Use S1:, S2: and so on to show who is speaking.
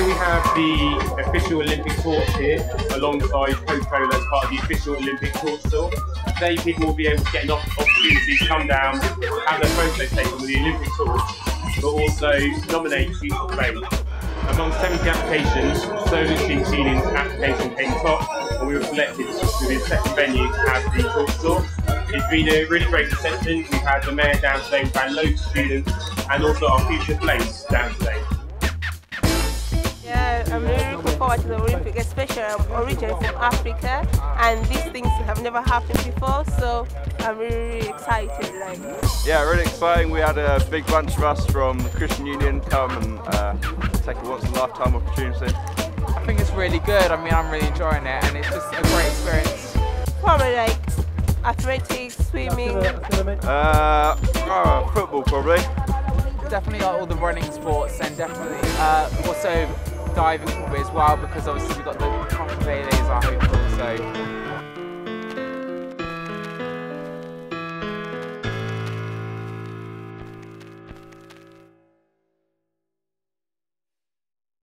S1: Today we have the official Olympic torch here, alongside Coca-Cola as part of the official Olympic torch tour. Today people will be able to get an opportunity to come down, have their photo taken with the Olympic torch, but also nominate future flames. Among 70 applications, Solar Machine Tuning's application came top, and we were selected to be the second venue to have the torch tour. It's been a really great reception. We've had the mayor down today, we've had loads of students, and also our future flames down today.
S2: Forward to the Olympic, especially I'm originally from Africa and these things have never happened before, so I'm really, really excited. Like,
S3: Yeah, really exciting. We had a big bunch of us from the Christian Union come and uh, take a once in a lifetime opportunity.
S4: I think it's really good. I mean, I'm really enjoying it, and it's just a great experience.
S2: probably like athletics, swimming.
S3: Uh, oh, football probably.
S4: Definitely like all the running sports, and definitely uh, also Diving a as well because obviously we've got the Conference as our hopeful, so